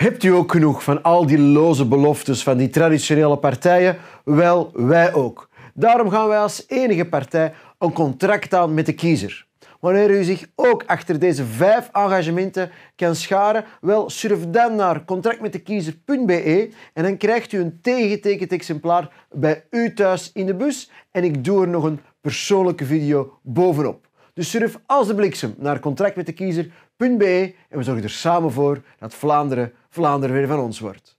Hebt u ook genoeg van al die loze beloftes van die traditionele partijen? Wel, wij ook. Daarom gaan wij als enige partij een contract aan met de kiezer. Wanneer u zich ook achter deze vijf engagementen kan scharen, wel surf dan naar contractmetdekiezer.be en dan krijgt u een tegengetekend exemplaar bij u thuis in de bus en ik doe er nog een persoonlijke video bovenop. Dus surf als de bliksem naar contractmetdekiezer.be en we zorgen er samen voor dat Vlaanderen Vlaanderen weer van ons wordt.